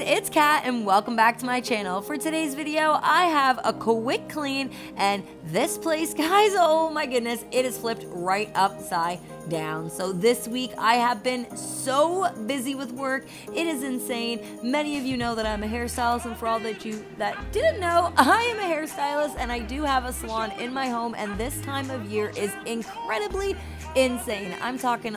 it's Kat and welcome back to my channel. For today's video, I have a quick clean and this place, guys, oh my goodness, it is flipped right upside down. So this week I have been so busy with work. It is insane. Many of you know that I'm a hairstylist and for all that you that didn't know, I am a hairstylist and I do have a salon in my home and this time of year is incredibly insane. I'm talking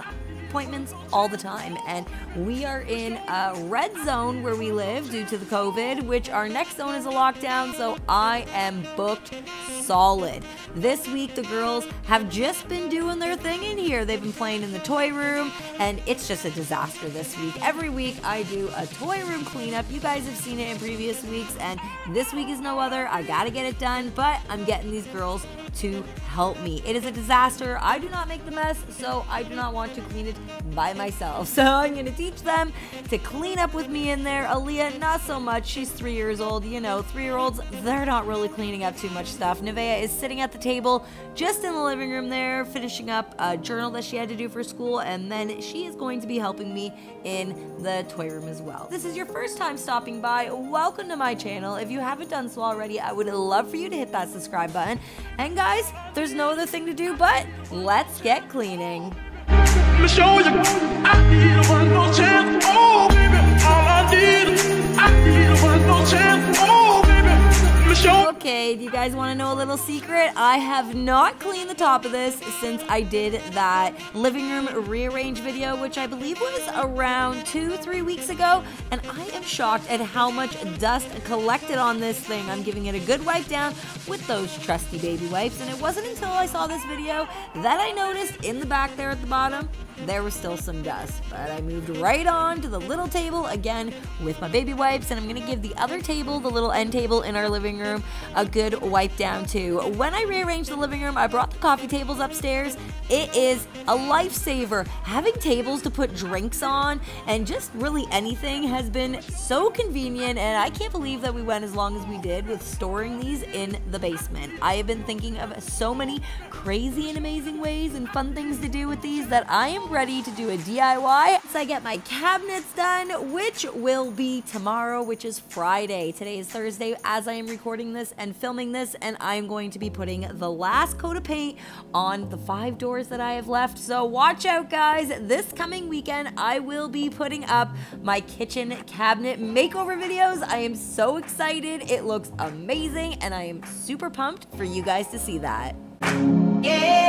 appointments all the time. And we are in a red zone where we live due to the COVID, which our next zone is a lockdown. So I am booked solid. This week, the girls have just been doing their thing in here. They've been playing in the toy room, and it's just a disaster this week. Every week, I do a toy room cleanup. You guys have seen it in previous weeks, and this week is no other. I gotta get it done, but I'm getting these girls to help me. It is a disaster. I do not make the mess, so I do not want to clean it by myself. So I'm going to teach them to clean up with me in there. Aaliyah, not so much. She's three years old. You know, three year olds, they're not really cleaning up too much stuff. Nevaeh is sitting at the table just in the living room there, finishing up a journal that she had to do for school, and then she is going to be helping me in the toy room as well. This is your first time stopping by. Welcome to my channel. If you haven't done so already, I would love for you to hit that subscribe button. And guys, there's no other thing to do but let's get cleaning. Let me show you. I need one more chance. Oh, baby, all I need. I need one more chance. Oh, okay, do you guys want to know a little secret? I have not cleaned top of this since I did that living room rearrange video, which I believe was around two, three weeks ago. And I am shocked at how much dust collected on this thing. I'm giving it a good wipe down with those trusty baby wipes. And it wasn't until I saw this video that I noticed in the back there at the bottom, there was still some dust. But I moved right on to the little table again with my baby wipes. And I'm to give the other table, the little end table in our living room, a good wipe down too. When I rearranged the living room, I brought the coffee tables upstairs. It is a lifesaver. Having tables to put drinks on and just really anything has been so convenient and I can't believe that we went as long as we did with storing these in the basement. I have been thinking of so many crazy and amazing ways and fun things to do with these that I am ready to do a DIY So I get my cabinets done, which will be tomorrow, which is Friday. Today is Thursday as I am recording this and filming this, and I'm going to be putting the last coat of paint on the five doors that I have left. So watch out, guys. This coming weekend, I will be putting up my kitchen cabinet makeover videos. I am so excited. It looks amazing, and I am super pumped for you guys to see that. Yeah.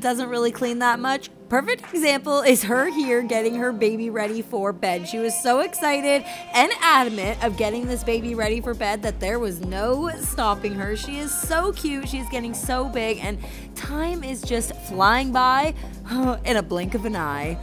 Doesn't really clean that much. Perfect example is her here getting her baby ready for bed. She was so excited and adamant of getting this baby ready for bed that there was no stopping her. She is so cute. She's getting so big and time is just flying by in a blink of an eye.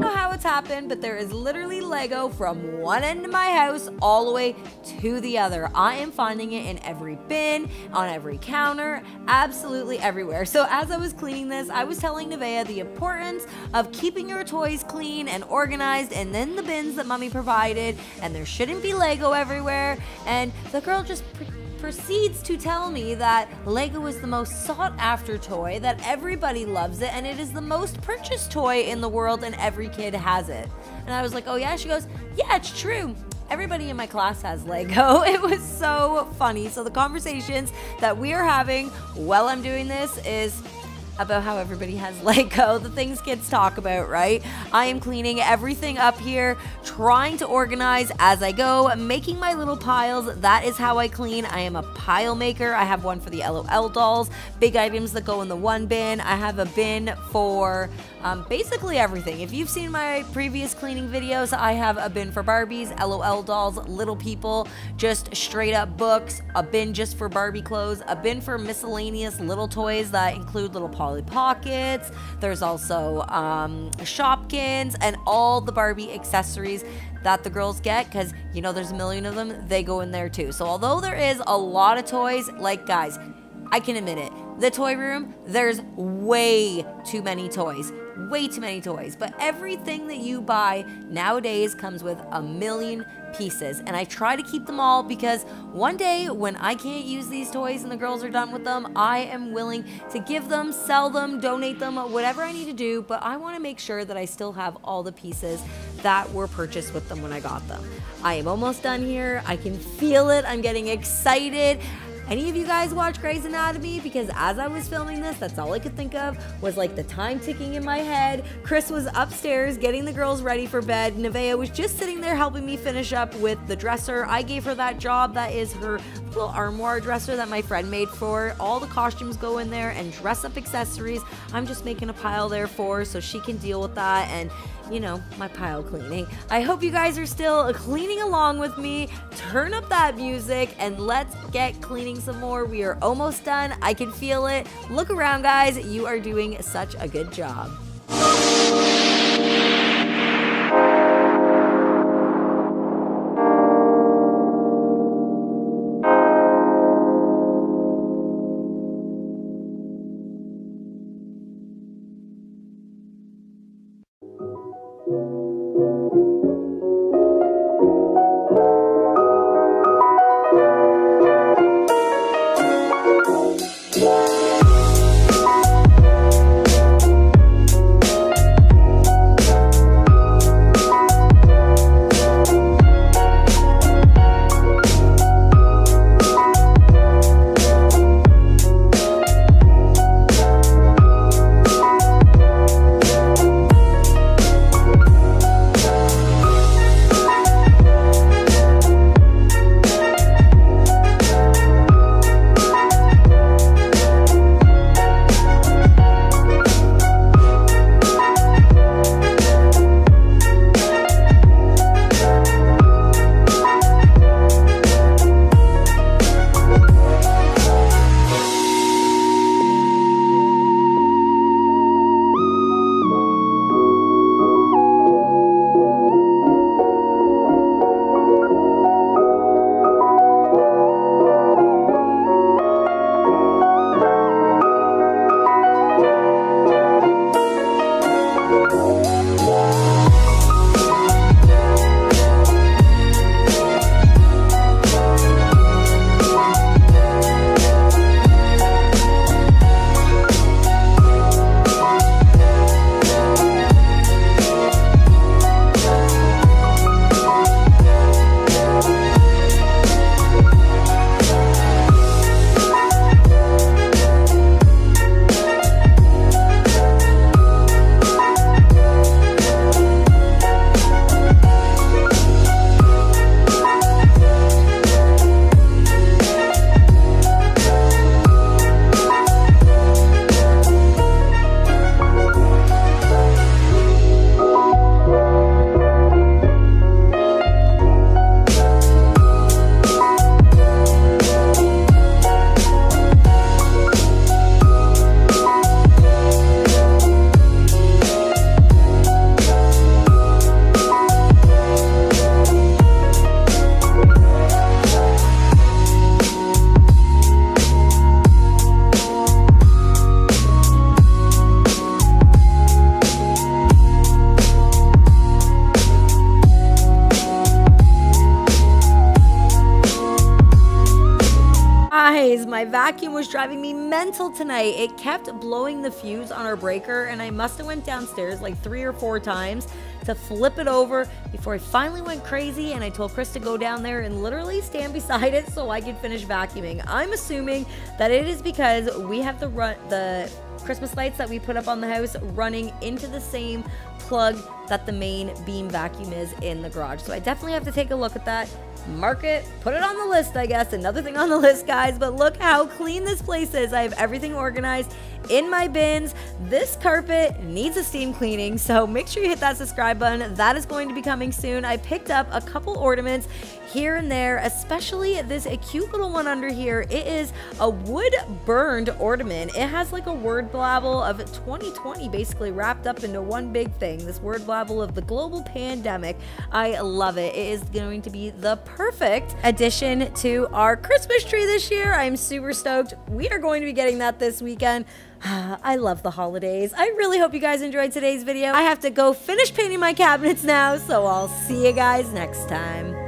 know how it's happened, but there is literally Lego from one end of my house all the way to the other. I am finding it in every bin, on every counter, absolutely everywhere. So as I was cleaning this, I was telling Nevaeh the importance of keeping your toys clean and organized and then the bins that mommy provided and there shouldn't be Lego everywhere. And the girl just pretty proceeds to tell me that Lego is the most sought after toy, that everybody loves it, and it is the most purchased toy in the world, and every kid has it. And I was like, oh yeah? She goes, yeah, it's true. Everybody in my class has Lego. It was so funny. So, the conversations that we are having while I'm doing this is about how everybody has Lego, the things kids talk about, right? I am cleaning everything up here, trying to organize as I go, making my little piles. That is how I clean. I am a pile maker. I have one for the LOL dolls, big items that go in the one bin. I have a bin for um, basically everything. If you've seen my previous cleaning videos, I have a bin for Barbies, LOL dolls, little people, just straight up books, a bin just for Barbie clothes, a bin for miscellaneous little toys that include little Polly Pockets. There's also um, Shopkins and all the Barbie accessories that the girls get because you know there's a million of them they go in there too so although there is a lot of toys like guys i can admit it the toy room there's way too many toys way too many toys. But everything that you buy nowadays comes with a million pieces. And I try to keep them all because one day when I can't use these toys and the girls are done with them, I am willing to give them, sell them, donate them, whatever I need to do. But I want to make sure that I still have all the pieces that were purchased with them when I got them. I am almost done here. I can feel it. I'm getting excited. Any of you guys watch Grey's Anatomy? Because as I was filming this, that's all I could think of was like the time ticking in my head. Chris was upstairs getting the girls ready for bed. Nevaeh was just sitting there helping me finish up with the dresser. I gave her that job. That is her little armoire dresser that my friend made for. All the costumes go in there and dress up accessories. I'm just making a pile there for her so she can deal with that. And you know, my pile cleaning. I hope you guys are still cleaning along with me. Turn up that music and let's get cleaning some more. We are almost done. I can feel it. Look around, guys. You are doing such a good job. My vacuum was driving me mental tonight. It kept blowing the fuse on our breaker and I must have went downstairs like three or four times to flip it over before I finally went crazy and I told Chris to go down there and literally stand beside it so I could finish vacuuming. I'm assuming that it is because we have the run the Christmas lights that we put up on the house running into the same plug that the main beam vacuum is in the garage. So I definitely have to take a look at that mark it, put it on the list, I guess. Another thing on the list, guys. But look how clean this place is. I have everything organized in my bins. This carpet needs a steam cleaning, so make sure you hit that subscribe button. That is going to be coming soon. I picked up a couple ornaments here and there, especially this cute little one under here. It is a wood burned ornament. It has like a word blabble of 2020 basically wrapped up into one big thing. This word blabble of the global pandemic. I love it. It is going to be the perfect addition to our Christmas tree this year. I'm super stoked. We are going to be getting that this weekend. I love the holidays. I really hope you guys enjoyed today's video. I have to go finish painting my cabinets now, so I'll see you guys next time.